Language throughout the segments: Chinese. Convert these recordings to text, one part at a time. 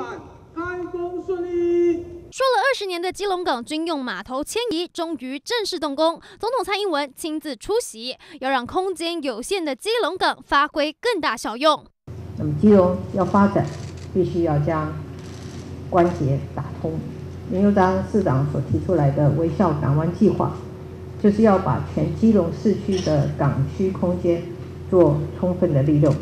产开工顺利。说了二十年的基隆港军用码头迁移终于正式动工，总统蔡英文亲自出席，要让空间有限的基隆港发挥更大效用。那么基隆要发展，必须要将关节打通。林佑章市长所提出来的微笑港湾计划，就是要把全基隆市区的港区空间做充分的利用。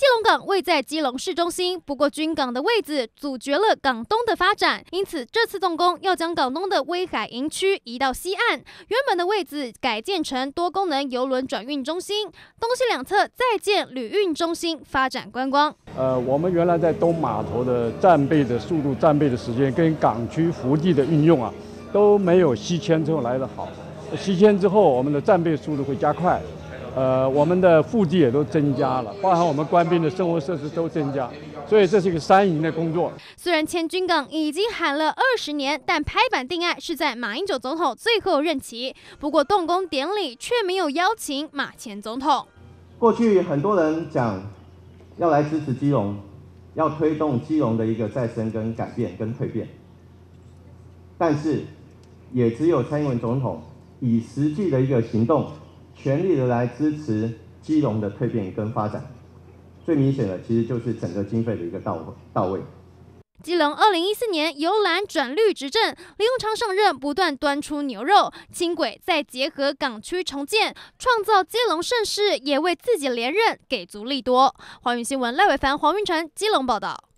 基隆港位在基隆市中心，不过军港的位置阻绝了港东的发展，因此这次动工要将港东的威海营区移到西岸，原本的位置改建成多功能邮轮转运中心，东西两侧再建旅运中心，发展观光。呃，我们原来在东码头的战备的速度、战备的时间跟港区福地的运用啊，都没有西迁之后来得好。西迁之后，我们的战备速度会加快。呃，我们的腹地也都增加了，包含我们官兵的生活设施都增加，所以这是一个三赢的工作。虽然迁军港已经喊了二十年，但拍板定案是在马英九总统最后任期。不过动工典礼却没有邀请马前总统。过去很多人讲要来支持基隆，要推动基隆的一个再生、跟改变、跟蜕变，但是也只有蔡英文总统以实际的一个行动。全力的来支持基隆的蜕变跟发展，最明显的其实就是整个经费的一个到到位。基隆二零一四年由蓝转绿执政，李永昌上任不断端出牛肉轻轨，再结合港区重建，创造基隆盛世，也为自己连任给足力多。华语新闻赖伟凡、黄云成基隆报道。